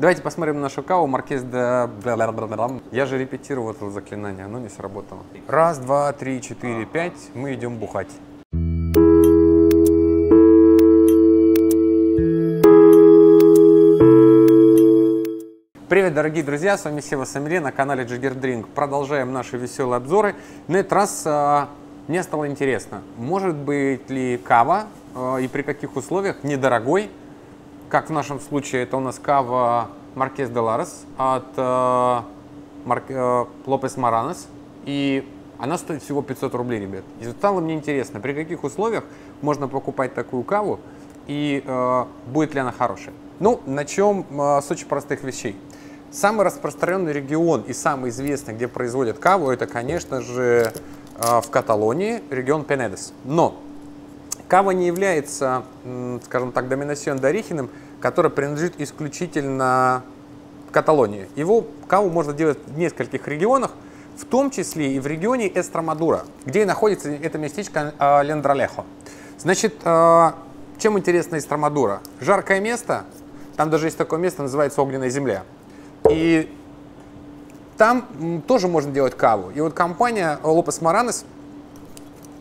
Давайте посмотрим на нашу каву Маркиз де... Я же репетировал это заклинание, оно не сработало. Раз, два, три, четыре, пять. Мы идем бухать. Привет, дорогие друзья, с вами Сева Самиле на канале Jigger Drink. Продолжаем наши веселые обзоры. На этот раз а, мне стало интересно, может быть ли кава а, и при каких условиях недорогой, как в нашем случае это у нас кава Маркес де Ларес от Марк, а, Лопес Маранес. И она стоит всего 500 рублей, ребят. И стало мне интересно, при каких условиях можно покупать такую каву и э, будет ли она хорошая. Ну, начнем э, с очень простых вещей. Самый распространенный регион и самый известный, где производят каву, это, конечно же, э, в Каталонии, регион Пенедес. Но кава не является, скажем так, доминацион Дорихиным, который принадлежит исключительно Каталонии. Его каву можно делать в нескольких регионах, в том числе и в регионе Эстрамадура, где и находится это местечко э, Лендралехо. Значит, э, чем интересна Эстрамадура? Жаркое место, там даже есть такое место, называется Огненная земля. И там тоже можно делать каву. И вот компания Лопес Маранес,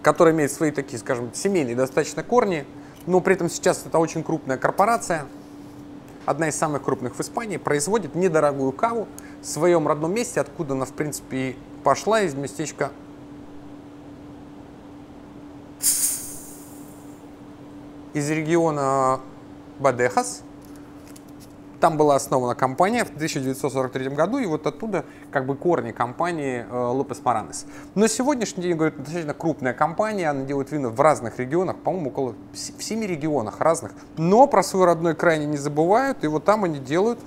которая имеет свои такие, скажем, семейные достаточно корни, но при этом сейчас это очень крупная корпорация, одна из самых крупных в Испании, производит недорогую каву в своем родном месте, откуда она, в принципе, пошла из местечка из региона Бадехас. Там была основана компания в 1943 году, и вот оттуда как бы корни компании Лопес Маранес. На сегодняшний день, говорят, достаточно крупная компания, она делает вина в разных регионах, по-моему, около в семи регионах разных. Но про свой родной край они не забывают, и вот там они делают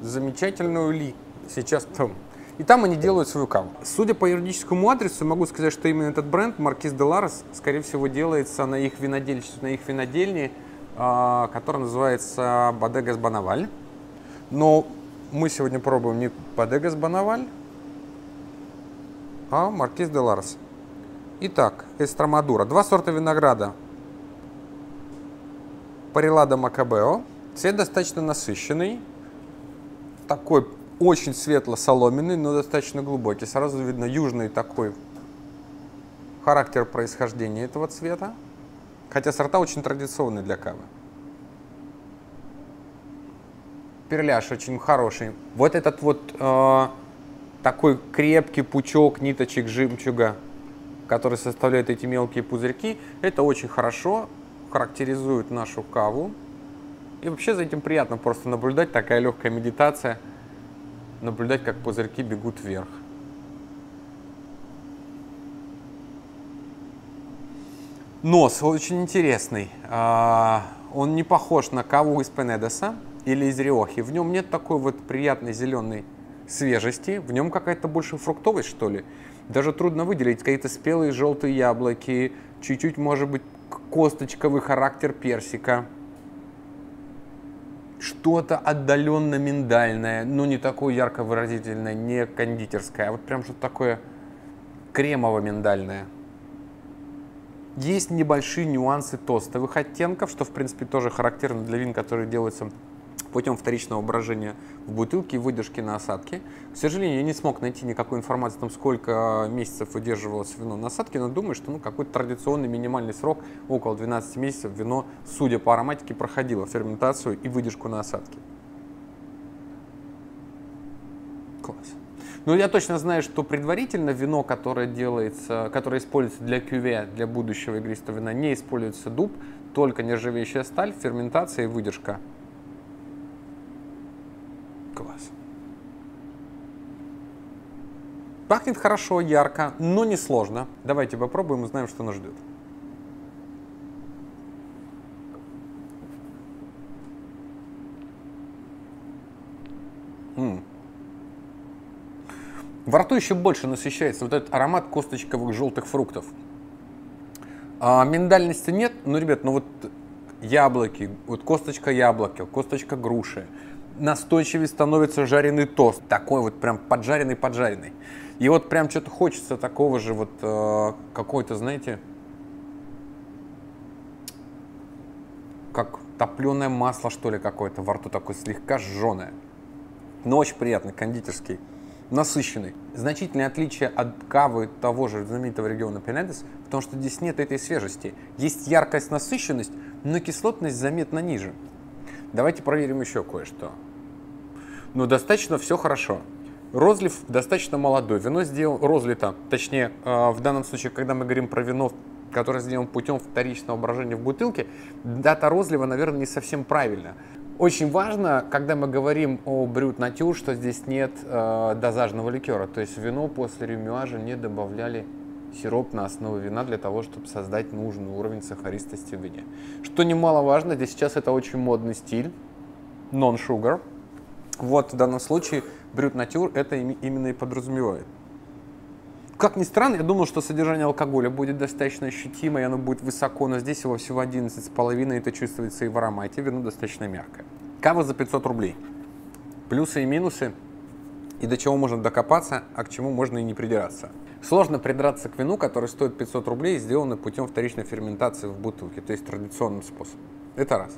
замечательную ли. Сейчас там. И там они делают свою каву. Судя по юридическому адресу, могу сказать, что именно этот бренд, Маркиз де Ларес, скорее всего, делается на их винодельчестве, на их винодельне, которая называется Бадегас Банаваль. Но мы сегодня пробуем не Бадегас Банаваль, а Маркиз де Ларес. Итак, Эстрамадура. Два сорта винограда. Парилада Макабео. Цвет достаточно насыщенный. Такой очень светло-соломенный, но достаточно глубокий. Сразу видно южный такой характер происхождения этого цвета. Хотя сорта очень традиционные для кавы. Перляж очень хороший. Вот этот вот э, такой крепкий пучок ниточек жемчуга, который составляет эти мелкие пузырьки, это очень хорошо характеризует нашу каву. И вообще за этим приятно просто наблюдать, такая легкая медитация, наблюдать, как пузырьки бегут вверх. Нос очень интересный. Он не похож на каву из Пенедеса или из Риохи. В нем нет такой вот приятной зеленой свежести. В нем какая-то больше фруктовость, что ли. Даже трудно выделить какие-то спелые желтые яблоки, чуть-чуть, может быть, косточковый характер персика. Что-то отдаленно миндальное, но не такое ярко выразительное, не кондитерское, а вот прям что-то такое кремово-миндальное. Есть небольшие нюансы тостовых оттенков, что, в принципе, тоже характерно для вин, которые делаются путем вторичного брожения в бутылке и выдержки на осадке. К сожалению, я не смог найти никакой информации о том, сколько месяцев выдерживалось вино на осадке, но думаю, что ну, какой-то традиционный минимальный срок, около 12 месяцев, вино, судя по ароматике, проходило ферментацию и выдержку на осадке. Класс. Но я точно знаю, что предварительно вино, которое делается, которое используется для кюве, для будущего игристого вина, не используется дуб, только нержавеющая сталь, ферментация и выдержка. Класс. Пахнет хорошо, ярко, но не сложно. Давайте попробуем, узнаем, что нас ждет. Во рту еще больше насыщается вот этот аромат косточковых желтых фруктов. А, миндальности нет, ну, ребят, ну вот яблоки, вот косточка яблоки, косточка груши. Настойчивее становится жареный тост, такой вот прям поджаренный-поджаренный. И вот прям что-то хочется такого же вот э, какой-то, знаете, как топленое масло, что ли, какое-то во рту, такое слегка жженое. Но очень приятный, кондитерский, насыщенный. Значительное отличие от кавы того же знаменитого региона Пенедес, потому что здесь нет этой свежести. Есть яркость, насыщенность, но кислотность заметно ниже. Давайте проверим еще кое-что. Ну, достаточно все хорошо. Розлив достаточно молодой. Вино сделано, розлито, точнее, э, в данном случае, когда мы говорим про вино, которое сделано путем вторичного брожения в бутылке, дата розлива, наверное, не совсем правильная. Очень важно, когда мы говорим о брют натюр, что здесь нет э, дозажного ликера. То есть вино после ремюажа не добавляли сироп на основе вина для того, чтобы создать нужный уровень сахаристости в вине. Что немаловажно, здесь сейчас это очень модный стиль, non-sugar. Вот в данном случае брют натюр это именно и подразумевает. Как ни странно, я думал, что содержание алкоголя будет достаточно ощутимо, и оно будет высоко, но здесь его всего 11,5, и это чувствуется и в аромате, вино достаточно мягкое. Кава за 500 рублей. Плюсы и минусы, и до чего можно докопаться, а к чему можно и не придираться. Сложно придраться к вину, который стоит 500 рублей и путем вторичной ферментации в бутылке, то есть традиционным способом. Это раз.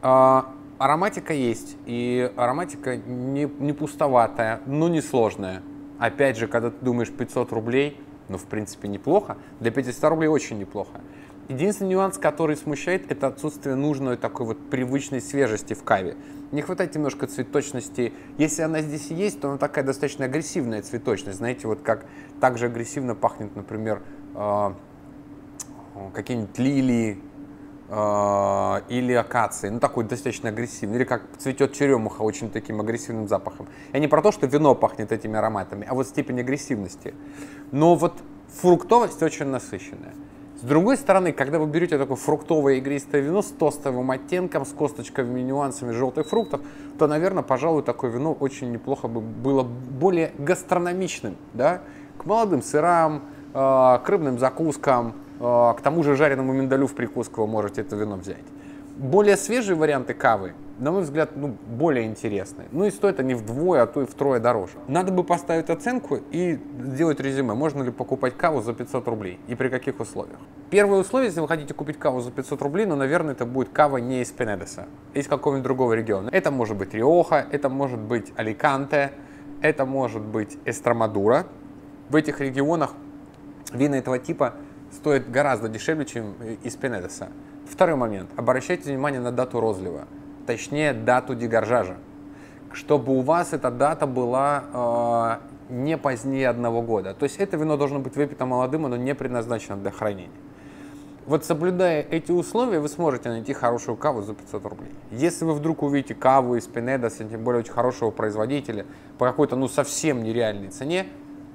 А, ароматика есть, и ароматика не, не пустоватая, но не сложная. Опять же, когда ты думаешь 500 рублей, ну, в принципе, неплохо, для 500 рублей очень неплохо. Единственный нюанс, который смущает, это отсутствие нужной такой вот привычной свежести в каве. Не хватает немножко цветочности. Если она здесь есть, то она такая достаточно агрессивная цветочность. Знаете, вот как также агрессивно пахнет, например, э, какие-нибудь лилии, или акации, ну такой достаточно агрессивный, или как цветет черемуха очень таким агрессивным запахом. Я не про то, что вино пахнет этими ароматами, а вот степень агрессивности. Но вот фруктовость очень насыщенная. С другой стороны, когда вы берете такое фруктовое игристое вино с тостовым оттенком, с косточками нюансами желтых фруктов, то, наверное, пожалуй, такое вино очень неплохо бы было более гастрономичным, да, к молодым сырам, э, к рыбным закускам, Э, к тому же жареному миндалю в прикуску вы можете это вино взять. Более свежие варианты кавы, на мой взгляд, ну, более интересные. Ну и стоят они вдвое, а то и втрое дороже. Надо бы поставить оценку и сделать резюме, можно ли покупать каву за 500 рублей и при каких условиях. Первое условие, если вы хотите купить каву за 500 рублей, ну, наверное, это будет кава не из Пенедеса, а из какого-нибудь другого региона. Это может быть Риоха, это может быть Аликанте, это может быть Эстрамадура. В этих регионах вина этого типа стоит гораздо дешевле, чем из Пенедеса. Второй момент. Обращайте внимание на дату розлива, точнее дату дегоржажа, чтобы у вас эта дата была э, не позднее одного года. То есть это вино должно быть выпито молодым, оно не предназначено для хранения. Вот соблюдая эти условия, вы сможете найти хорошую каву за 500 рублей. Если вы вдруг увидите каву из Пенедеса, тем более очень хорошего производителя, по какой-то ну совсем нереальной цене,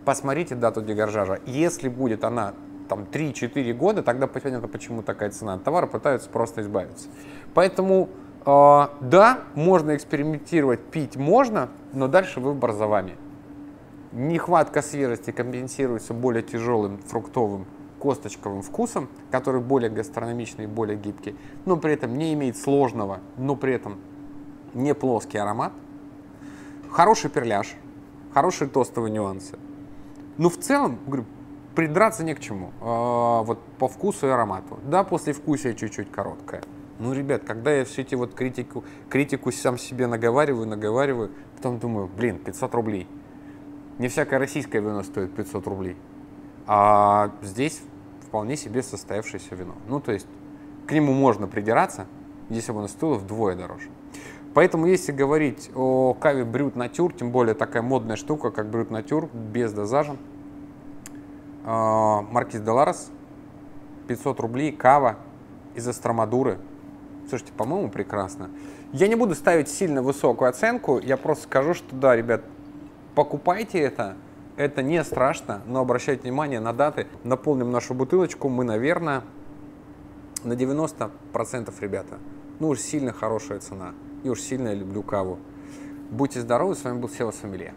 посмотрите дату дегоржажа. Если будет она там 3-4 года, тогда понятно, почему такая цена. От товара пытаются просто избавиться. Поэтому, э, да, можно экспериментировать, пить можно, но дальше выбор за вами. Нехватка свежести компенсируется более тяжелым фруктовым косточковым вкусом, который более гастрономичный и более гибкий, но при этом не имеет сложного, но при этом не плоский аромат. Хороший перляж, хорошие тостовые нюансы. Но в целом, говорю, придраться не к чему. А, вот по вкусу и аромату. Да, после вкусия чуть-чуть короткое. Ну, ребят, когда я все эти вот критику, критику сам себе наговариваю, наговариваю, потом думаю, блин, 500 рублей. Не всякое российское вино стоит 500 рублей. А здесь вполне себе состоявшееся вино. Ну, то есть к нему можно придираться, если бы оно стоило вдвое дороже. Поэтому, если говорить о каве Брют Натюр, тем более такая модная штука, как Брют Натюр, без дозажа, Маркиз Деларес, 500 рублей, кава из Астромадуры. Слушайте, по-моему, прекрасно. Я не буду ставить сильно высокую оценку, я просто скажу, что да, ребят, покупайте это, это не страшно, но обращайте внимание на даты. Наполним нашу бутылочку мы, наверное, на 90% ребята. Ну уж сильно хорошая цена. И уж сильно я люблю каву. Будьте здоровы, с вами был Сева Сомелье.